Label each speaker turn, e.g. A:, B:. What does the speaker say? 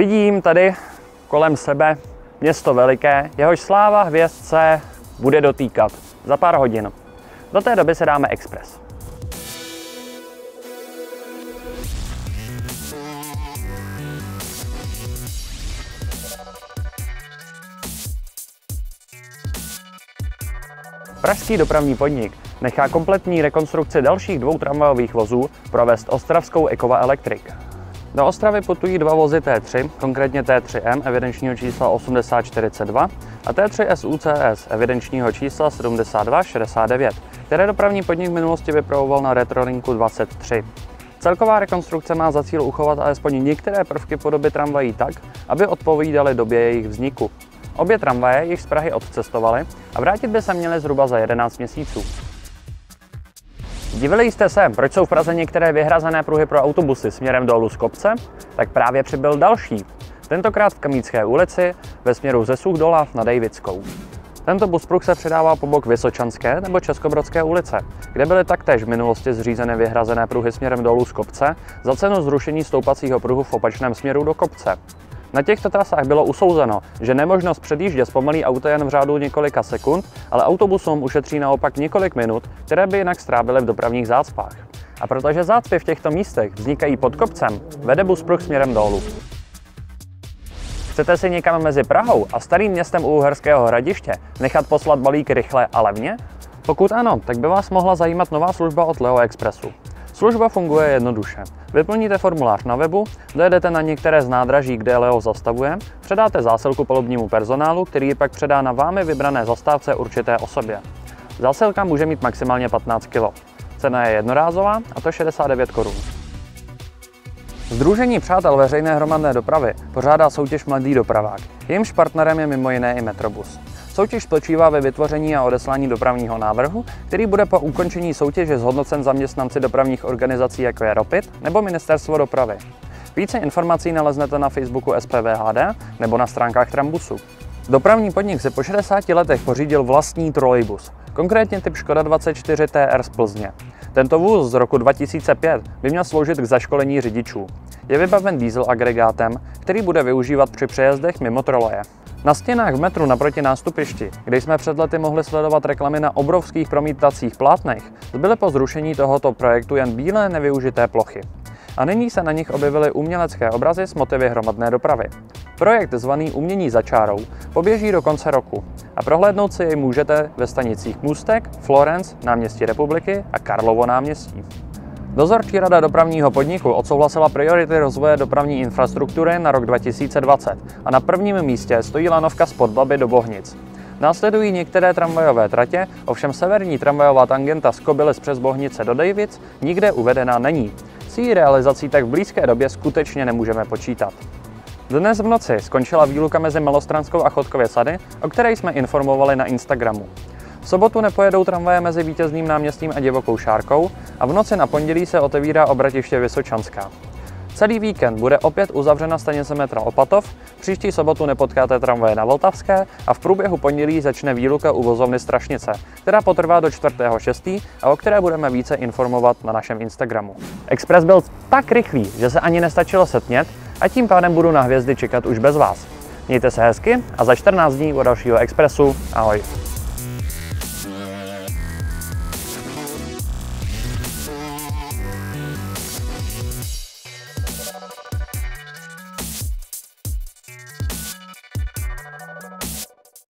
A: Vidím tady kolem sebe město veliké, jehož sláva hvězdce bude dotýkat za pár hodin. Do té doby se dáme expres. Pražský dopravní podnik nechá kompletní rekonstrukci dalších dvou tramvajových vozů provést ostravskou Ekova Electric. Do Ostravy putují dva vozy T3, konkrétně T3M evidenčního čísla 8042 a T3 SUCS evidenčního čísla 7269, které dopravní podnik v minulosti vypravoval na Retrolinku 23. Celková rekonstrukce má za cíl uchovat alespoň některé prvky podoby tramvají tak, aby odpovídaly době jejich vzniku. Obě tramvaje již z Prahy odcestovaly a vrátit by se měly zhruba za 11 měsíců. Divili jste se, proč jsou v Praze některé vyhrazené pruhy pro autobusy směrem dolů z kopce? Tak právě přibyl další. Tentokrát v Kamícké ulici ve směru ze Suchdola na Dejvickou. Tento buspruh se předává po bok Vysočanské nebo Českobrodské ulice, kde byly taktéž v minulosti zřízeny vyhrazené pruhy směrem dolů z kopce za cenu zrušení stoupacího pruhu v opačném směru do kopce. Na těchto trasách bylo usouzeno, že nemožnost předjíždět zpomalí auto jen v řádu několika sekund, ale autobusům ušetří naopak několik minut, které by jinak strávily v dopravních zácpách. A protože zácpy v těchto místech vznikají pod kopcem, vede bus pruh směrem dolů. Chcete si někam mezi Prahou a starým městem u Uherského hradiště nechat poslat balík rychle a levně? Pokud ano, tak by vás mohla zajímat nová služba od Leo Expressu. Služba funguje jednoduše. Vyplníte formulář na webu, dojedete na některé z nádraží, kde Leo zastavuje, předáte zásilku palubnímu personálu, který ji pak předá na vámi vybrané zastávce určité osobě. Zásilka může mít maximálně 15 kg. Cena je jednorázová a to 69 korun. Združení přátel veřejné hromadné dopravy pořádá soutěž Mladý dopravák. Jejímž partnerem je mimo jiné i Metrobus. Soutěž spočívá ve vytvoření a odeslání dopravního návrhu, který bude po ukončení soutěže zhodnocen zaměstnanci dopravních organizací jako je ROPIT nebo Ministerstvo dopravy. Více informací naleznete na Facebooku SPVHD nebo na stránkách Trambusu. Dopravní podnik se po 60 letech pořídil vlastní trolejbus, konkrétně typ Škoda 24 TR z Plzně. Tento vůz z roku 2005 by měl sloužit k zaškolení řidičů. Je vybaven diesel agregátem, který bude využívat při přejezdech mimo troleje. Na stěnách v metru naproti nástupišti, kde jsme před lety mohli sledovat reklamy na obrovských promítacích plátnech, zbyly po zrušení tohoto projektu jen bílé nevyužité plochy. A nyní se na nich objevily umělecké obrazy s motivy hromadné dopravy. Projekt zvaný Umění za čárou poběží do konce roku a prohlédnout si jej můžete ve stanicích Můstek, Florence, náměstí Republiky a Karlovo náměstí. Dozorčí rada dopravního podniku odsouhlasila priority rozvoje dopravní infrastruktury na rok 2020 a na prvním místě stojí lanovka z Podbaby do Bohnic. Následují některé tramvajové tratě, ovšem severní tramvajová tangenta z Kobylis přes Bohnice do Dejvic nikde uvedená není. Její realizací tak v blízké době skutečně nemůžeme počítat. Dnes v noci skončila výluka mezi Malostranskou a Chodkově sady, o které jsme informovali na Instagramu. V sobotu nepojedou tramvaje mezi vítězným náměstím a divokou šárkou a v noci na pondělí se otevírá obratiště Vysočanská. Celý víkend bude opět uzavřena stanice metra Opatov, příští sobotu nepotkáte tramvaje na Vltavské a v průběhu pondělí začne výluka u vozovny Strašnice, která potrvá do 4.6. a o které budeme více informovat na našem Instagramu. Express byl tak rychlý, že se ani nestačilo setmět a tím pádem budu na hvězdy čekat už bez vás. Mějte se hezky a za 14 dní u dalšího Expressu. Ahoj.